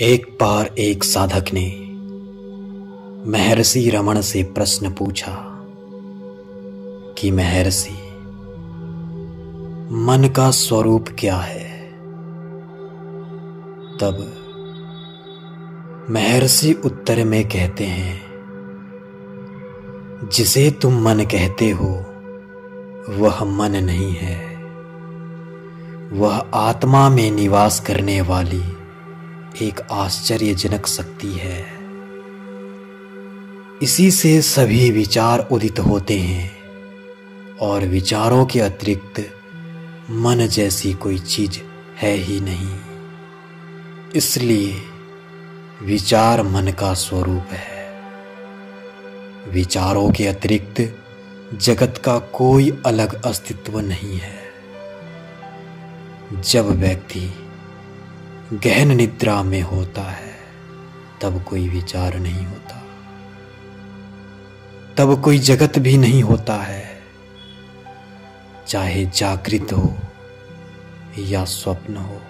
एक बार एक साधक ने महर्षि रमन से प्रश्न पूछा कि, महर्षि, मन का स्वरूप क्या है? तब महर्षि उत्तर में कहते हैं, जिसे तुम मन कहते हो, वह मन नहीं है। वह आत्मा में निवास करने वाली एक आश्चर्यजनक शक्ति है। इसी से सभी विचार उदित होते हैं और विचारों के अतिरिक्त मन जैसी कोई चीज़ है ही नहीं। इसलिए विचार मन का स्वरूप है। विचारों के अतिरिक्त जगत का कोई अलग अस्तित्व नहीं है। जब व्यक्ति गहन निद्रा में होता है, तब कोई विचार नहीं होता। तब कोई जगत भी नहीं होता है, चाहे जागृत हो या स्वप्न हो।